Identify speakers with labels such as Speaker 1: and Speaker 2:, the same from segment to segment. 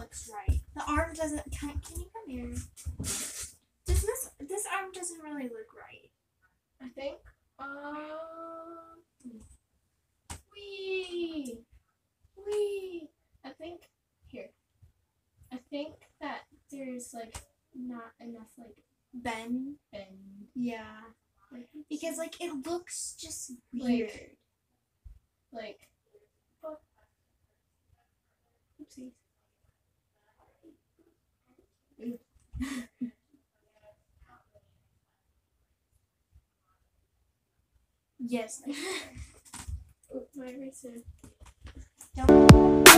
Speaker 1: looks right. The arm doesn't. Can, can you come here? Does this this arm doesn't really look right?
Speaker 2: I think. Um. Wee. Wee. I think here. I think that there's like not enough like
Speaker 1: bend.
Speaker 2: Bend.
Speaker 1: Yeah.
Speaker 2: Like, because like
Speaker 1: it looks just weird.
Speaker 2: Like, like
Speaker 1: yes.
Speaker 2: my eraser.
Speaker 1: Don't.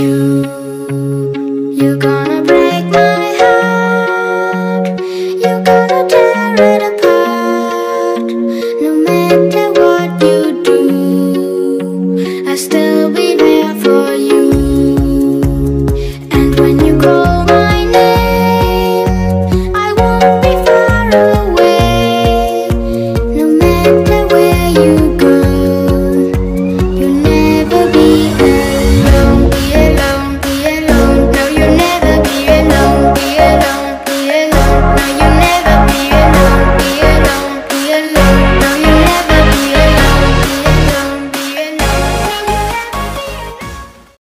Speaker 3: You, you got